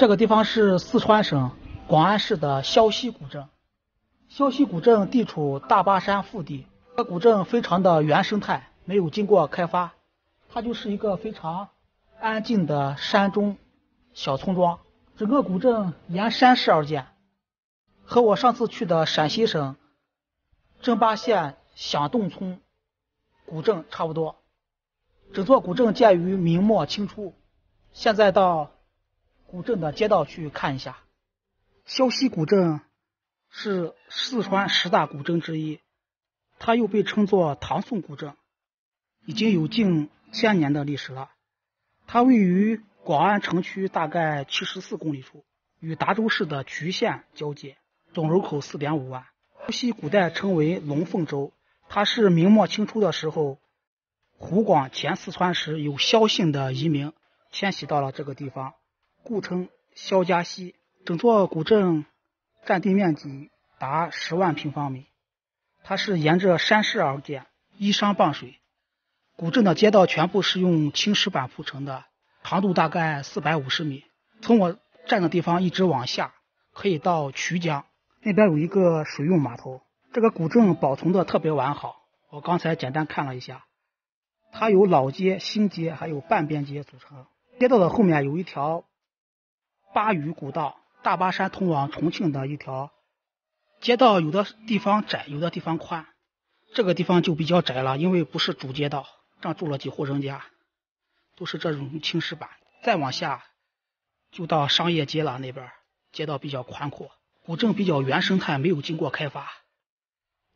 这个地方是四川省广安市的萧溪古镇。萧溪古镇地处大巴山腹地，这古镇非常的原生态，没有经过开发，它就是一个非常安静的山中小村庄。整个古镇沿山势而建，和我上次去的陕西省镇巴县响洞村古镇差不多。整座古镇建于明末清初。现在到古镇的街道去看一下。萧溪古镇是四川十大古镇之一，它又被称作唐宋古镇，已经有近千年的历史了。它位于。广安城区大概七十四公里处，与达州市的渠县交界，总人口四点五万。无锡古代称为龙凤州，它是明末清初的时候，湖广前四川时有萧姓的移民迁徙到了这个地方，故称萧家溪。整座古镇占地面积达十万平方米，它是沿着山势而建，依山傍水。古镇的街道全部是用青石板铺成的。长度大概四百五十米，从我站的地方一直往下，可以到渠江那边有一个水用码头。这个古镇保存的特别完好，我刚才简单看了一下，它有老街、新街还有半边街组成。街道的后面有一条巴渝古道，大巴山通往重庆的一条街道，有的地方窄，有的地方宽。这个地方就比较窄了，因为不是主街道，这住了几户人家。都是这种青石板，再往下就到商业街了。那边街道比较宽阔，古镇比较原生态，没有经过开发，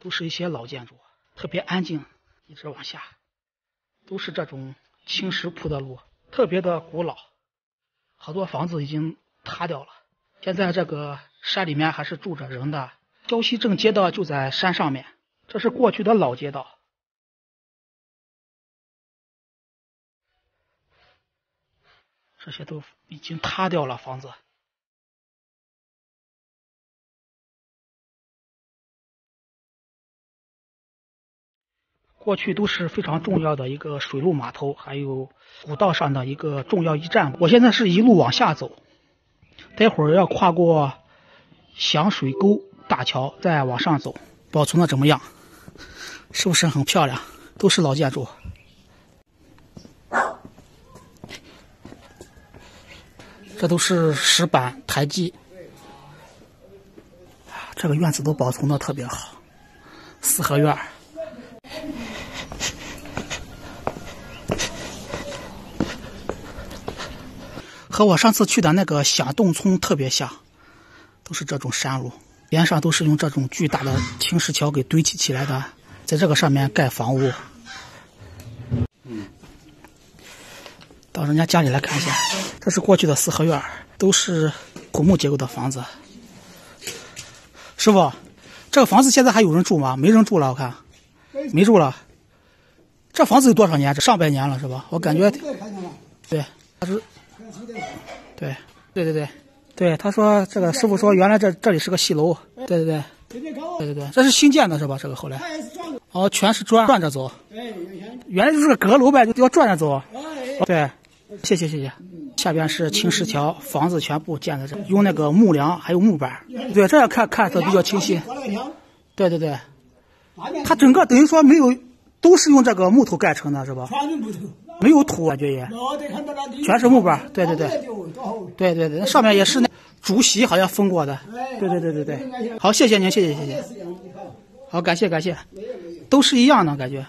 都是一些老建筑，特别安静。一直往下，都是这种青石铺的路，特别的古老，好多房子已经塌掉了。现在这个山里面还是住着人的。胶西镇街道就在山上面，这是过去的老街道。这些都已经塌掉了，房子。过去都是非常重要的一个水路码头，还有古道上的一个重要驿站。我现在是一路往下走，待会儿要跨过响水沟大桥，再往上走。保存的怎么样？是不是很漂亮？都是老建筑。这都是石板台基，这个院子都保存的特别好，四合院和我上次去的那个响洞村特别像，都是这种山路，边上都是用这种巨大的青石桥给堆砌起来的，在这个上面盖房屋。到人家家里来看一下，这是过去的四合院，都是古木结构的房子。师傅，这个房子现在还有人住吗？没人住了，我看，没住了。这房子有多少年？这上百年了是吧？我感觉，对，它是，对，对对对，对，他说这个师傅说原来这这里是个戏楼，对对对，对对对，这是新建的是吧？这个后来，哦，全是砖转着走，原来就是个阁楼呗，就要转着走，对。谢谢谢谢，下边是青石条，房子全部建在这，用那个木梁还有木板，对，这样看看的比较清晰。对对对，它整个等于说没有，都是用这个木头盖成的，是吧？全是木头，没有土感觉也，全是木板。对对对，对对对，那上面也是那竹席，好像封过的。对对对对对，好，谢谢您，谢谢谢谢，好，感谢感谢，都是一样的感觉。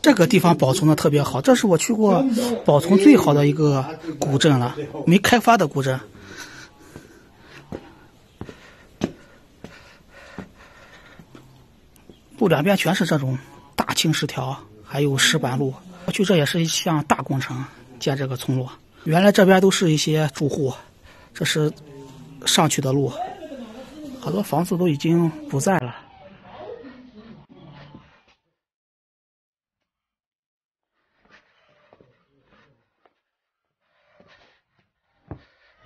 这个地方保存的特别好，这是我去过保存最好的一个古镇了，没开发的古镇。路两边全是这种大青石条，还有石板路。过去这也是一项大工程，建这个村落。原来这边都是一些住户，这是上去的路。好多房子都已经不在了，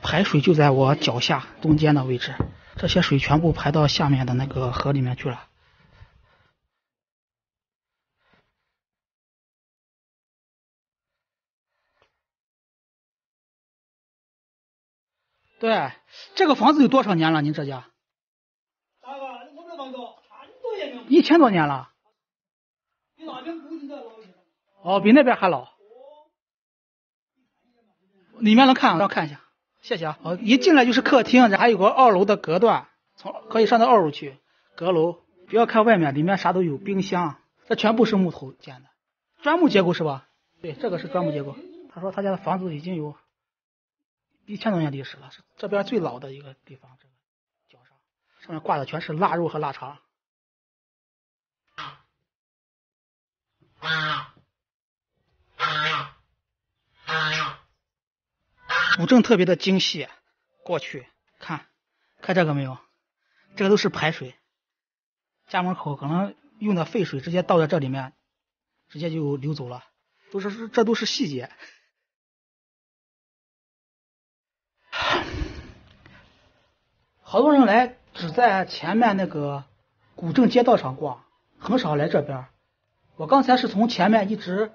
排水就在我脚下中间的位置，这些水全部排到下面的那个河里面去了。对，这个房子有多少年了？您这家？大哥，我们这房子很多年了。一千多年了。比那边古城的老一些。哦，比那边还老。里面能看，让看一下。谢谢啊。哦，一进来就是客厅，这还有个二楼的隔断，从可以上到二楼去。阁楼，不要看外面，里面啥都有，冰箱，这全部是木头建的，砖木结构是吧？对，这个是砖木结构。他说他家的房子已经有一千多年历史了，是这边最老的一个地方。这个角上，上面挂的全是腊肉和腊肠。古镇特别的精细，过去看，看这个没有？这个都是排水，家门口可能用的废水直接倒在这里面，直接就流走了，都是这都是细节。好多人来只在前面那个古镇街道上逛，很少来这边。我刚才是从前面一直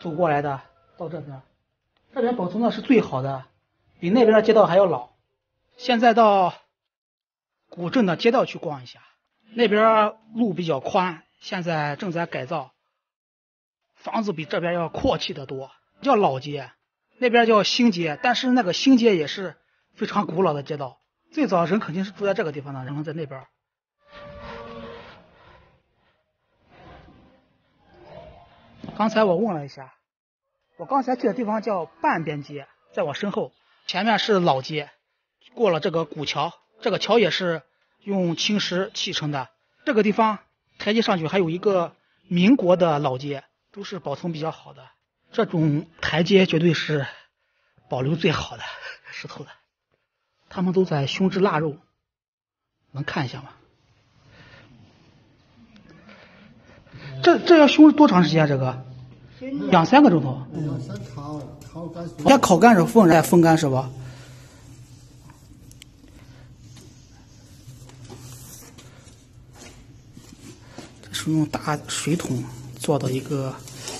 走过来的，到这边，这边保存的是最好的，比那边的街道还要老。现在到古镇的街道去逛一下，那边路比较宽，现在正在改造，房子比这边要阔气的多，叫老街，那边叫新街，但是那个新街也是非常古老的街道。最早人肯定是住在这个地方的，然后在那边。刚才我问了一下，我刚才去的地方叫半边街，在我身后，前面是老街，过了这个古桥，这个桥也是用青石砌成的。这个地方台阶上去还有一个民国的老街，都是保存比较好的。这种台阶绝对是保留最好的石头的。他们都在熏制腊肉，能看一下吗？这这要熏多长时间？这个两三个钟头。先烤干着风，再风干是吧？这是用大水桶做的一个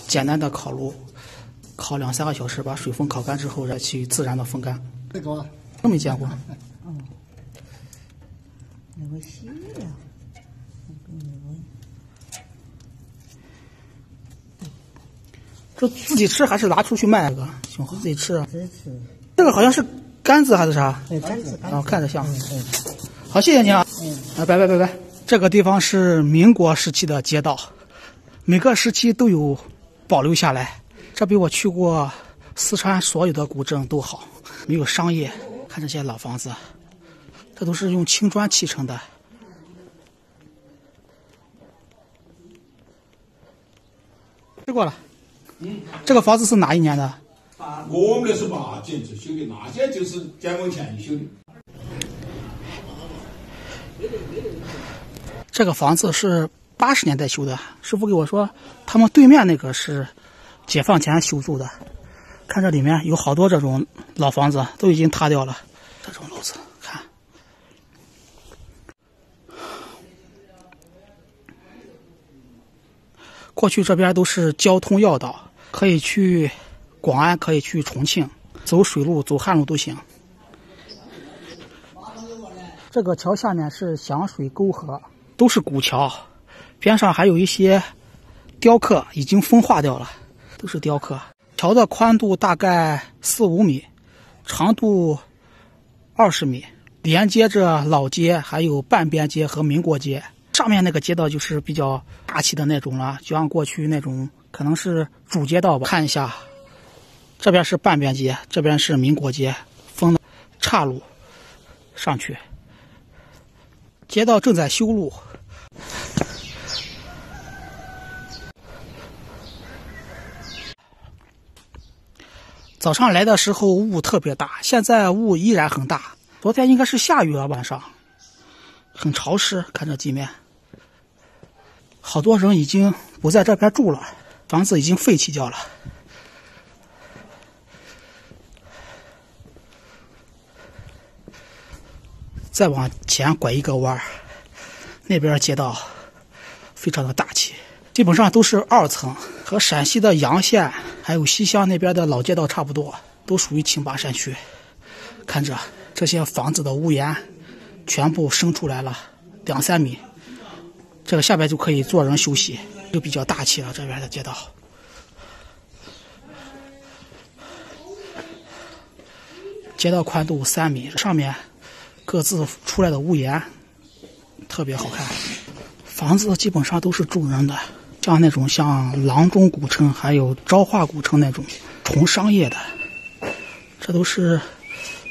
简单的烤炉，烤两三个小时，把水分烤干之后，再去自然的风干。最高了。都没见过。哦，那个细呀，这自己吃还是拿出去卖？这个行，自己吃。自己吃。这个好像是杆子还是啥？杆子。啊，看着像。好，谢谢您啊。嗯。啊，拜拜拜拜。这个地方是民国时期的街道，每个时期都有保留下来。这比我去过四川所有的古镇都好，没有商业。看这些老房子，这都是用青砖砌成的。吃过了。嗯这个房子是哪一年的？我们那是八几就修的，那些就是解放前修的。这个房子是八十年代修的，师傅给我说，他们对面那个是解放前修筑的。看这里面有好多这种老房子，都已经塌掉了。这种楼子，看，过去这边都是交通要道，可以去广安，可以去重庆，走水路、走旱路都行。这个桥下面是响水沟河，都是古桥，边上还有一些雕刻，已经风化掉了，都是雕刻。桥的宽度大概四五米，长度二十米，连接着老街，还有半边街和民国街。上面那个街道就是比较大气的那种了，就像过去那种，可能是主街道吧。看一下，这边是半边街，这边是民国街，分岔路上去。街道正在修路。早上来的时候雾特别大，现在雾依然很大。昨天应该是下雨了，晚上很潮湿。看这地面，好多人已经不在这边住了，房子已经废弃掉了。再往前拐一个弯，那边街道非常的大气。基本上都是二层，和陕西的洋县还有西乡那边的老街道差不多，都属于青巴山区。看着这些房子的屋檐全部升出来了两三米，这个下边就可以坐人休息，就比较大气了。这边的街道，街道宽度三米，上面各自出来的屋檐特别好看。房子基本上都是住人的，像那种像阆中古城还有昭化古城那种纯商业的，这都是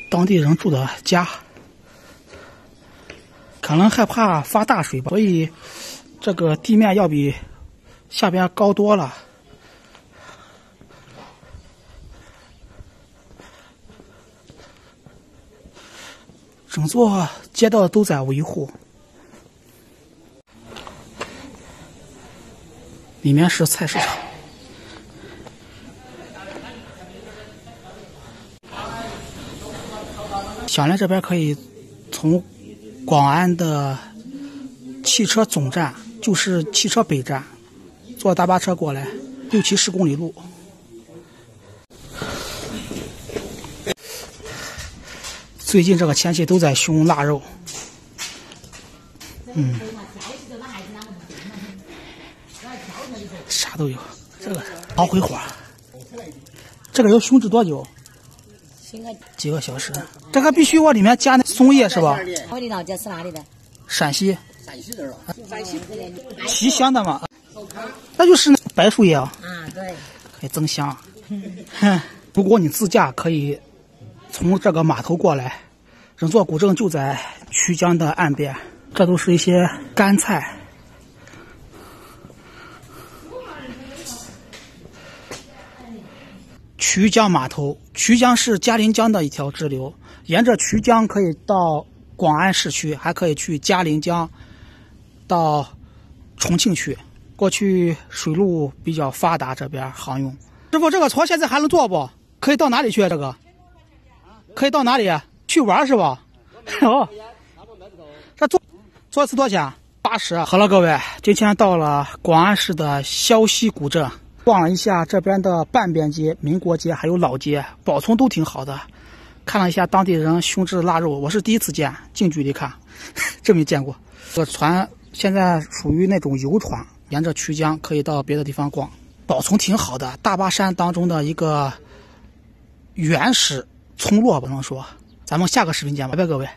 当地人住的家。可能害怕发大水吧，所以这个地面要比下边高多了。整座街道都在维护。里面是菜市场，想来这边可以从广安的汽车总站，就是汽车北站，坐大巴车过来，六七十公里路。最近这个天气都在凶腊肉，嗯。啥都有，这个熬回火，这个要熏制多久？几个小时。这个必须往里面加那松叶是吧？我的老家是哪里的？陕西。陕西的陕西提香的嘛？那就是白树叶啊。啊，对。可以增香。如果你自驾，可以从这个码头过来。整座古镇就在曲江的岸边，这都是一些干菜。曲江码头，曲江是嘉陵江的一条支流，沿着曲江可以到广安市区，还可以去嘉陵江，到重庆去。过去水路比较发达，这边航运。师傅，这个船现在还能坐不？可以到哪里去？这个可以到哪里？去玩是吧？哦，这坐坐一次多少钱？八十。好了，各位，今天到了广安市的萧溪古镇。逛了一下这边的半边街、民国街，还有老街，保存都挺好的。看了一下当地人熏制腊肉，我是第一次见，近距离看，真没见过。这个船现在属于那种游船，沿着曲江可以到别的地方逛，保存挺好的。大巴山当中的一个原始村落，不能说。咱们下个视频见吧，拜拜各位。